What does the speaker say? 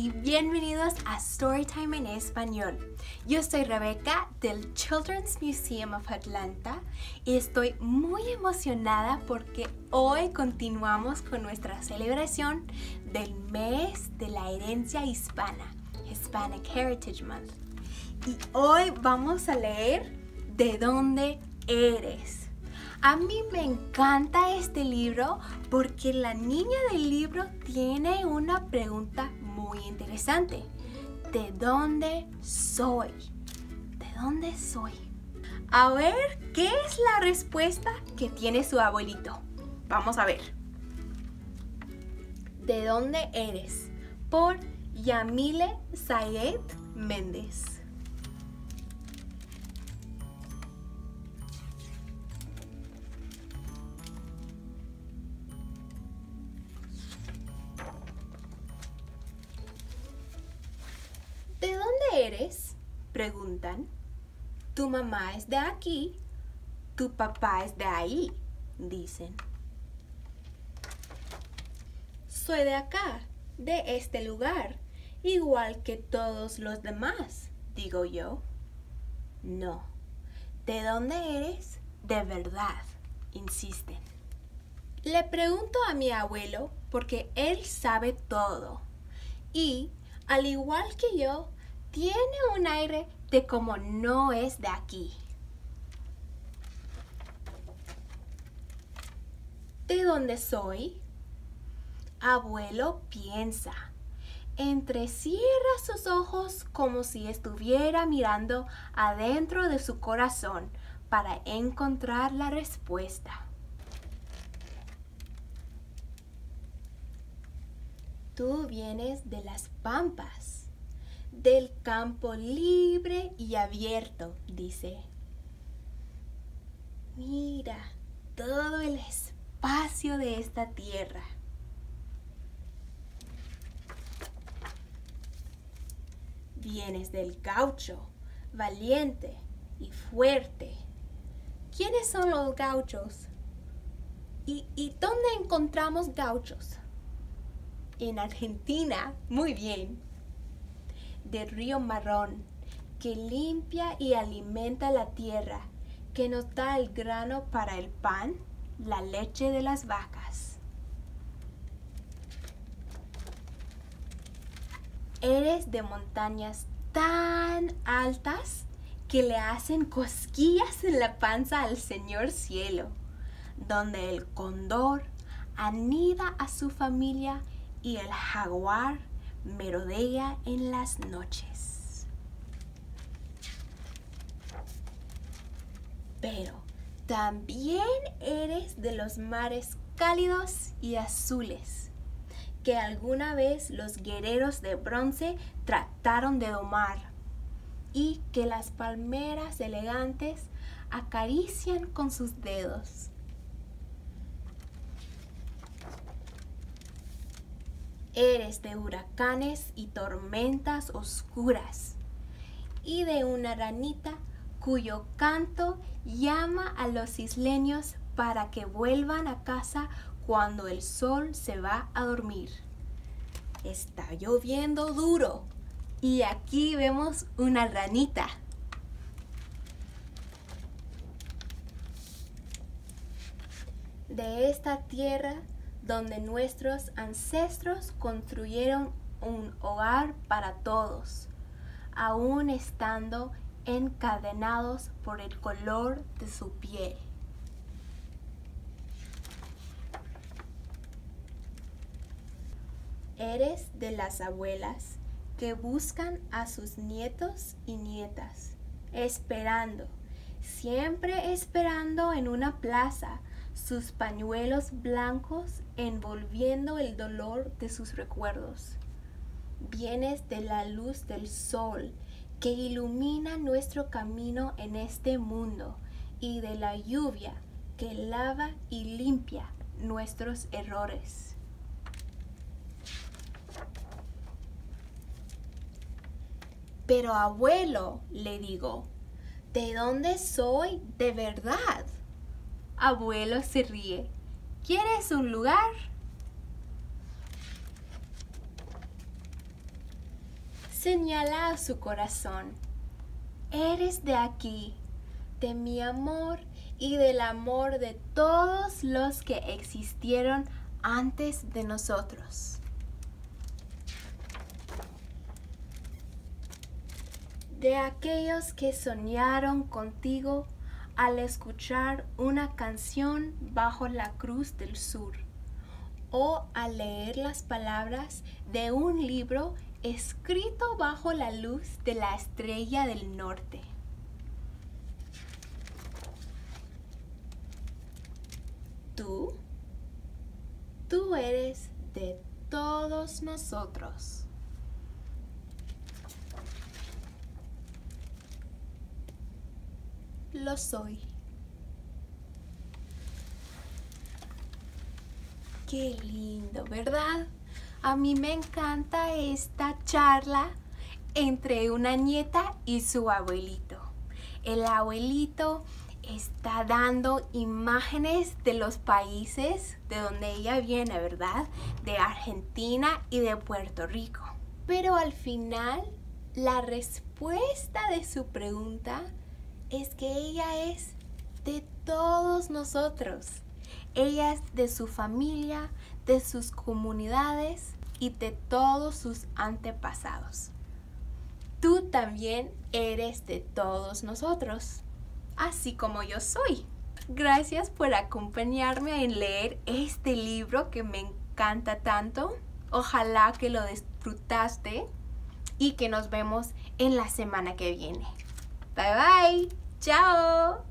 y bienvenidos a Storytime en Español. Yo soy Rebeca del Children's Museum of Atlanta y estoy muy emocionada porque hoy continuamos con nuestra celebración del mes de la herencia hispana, Hispanic Heritage Month. Y hoy vamos a leer ¿De dónde eres? A mí me encanta este libro porque la niña del libro tiene una pregunta muy interesante. ¿De dónde soy? ¿De dónde soy? A ver, ¿qué es la respuesta que tiene su abuelito? Vamos a ver. ¿De dónde eres? Por Yamile Sayed Méndez. Eres? Preguntan. Tu mamá es de aquí, tu papá es de ahí, dicen. Soy de acá, de este lugar, igual que todos los demás, digo yo. No. ¿De dónde eres? De verdad, insisten. Le pregunto a mi abuelo porque él sabe todo. Y, al igual que yo, tiene un aire de como no es de aquí. ¿De dónde soy? Abuelo piensa. Entrecierra sus ojos como si estuviera mirando adentro de su corazón para encontrar la respuesta. Tú vienes de las pampas del campo libre y abierto, dice. Mira todo el espacio de esta tierra. Vienes del gaucho, valiente y fuerte. ¿Quiénes son los gauchos? ¿Y, ¿Y, dónde encontramos gauchos? En Argentina, muy bien de río marrón, que limpia y alimenta la tierra, que nos da el grano para el pan, la leche de las vacas. Eres de montañas tan altas que le hacen cosquillas en la panza al Señor cielo, donde el condor anida a su familia y el jaguar merodea en las noches. Pero también eres de los mares cálidos y azules que alguna vez los guerreros de bronce trataron de domar y que las palmeras elegantes acarician con sus dedos. Eres de huracanes y tormentas oscuras y de una ranita cuyo canto llama a los isleños para que vuelvan a casa cuando el sol se va a dormir. Está lloviendo duro y aquí vemos una ranita. De esta tierra donde nuestros ancestros construyeron un hogar para todos, aún estando encadenados por el color de su piel. Eres de las abuelas que buscan a sus nietos y nietas, esperando, siempre esperando en una plaza sus pañuelos blancos envolviendo el dolor de sus recuerdos. Vienes de la luz del sol que ilumina nuestro camino en este mundo y de la lluvia que lava y limpia nuestros errores. Pero abuelo, le digo, ¿de dónde soy de verdad? Abuelo se ríe. ¿Quieres un lugar? señala a su corazón, eres de aquí, de mi amor y del amor de todos los que existieron antes de nosotros. De aquellos que soñaron contigo al escuchar una canción bajo la cruz del sur o al leer las palabras de un libro escrito bajo la luz de la estrella del norte. Tú, tú eres de todos nosotros. Lo soy. Qué lindo, ¿verdad? A mí me encanta esta charla entre una nieta y su abuelito. El abuelito está dando imágenes de los países de donde ella viene, ¿verdad? De Argentina y de Puerto Rico. Pero al final, la respuesta de su pregunta es que ella es de todos nosotros. Ella es de su familia, de sus comunidades y de todos sus antepasados. Tú también eres de todos nosotros, así como yo soy. Gracias por acompañarme en leer este libro que me encanta tanto. Ojalá que lo disfrutaste y que nos vemos en la semana que viene. Bye bye. 加油。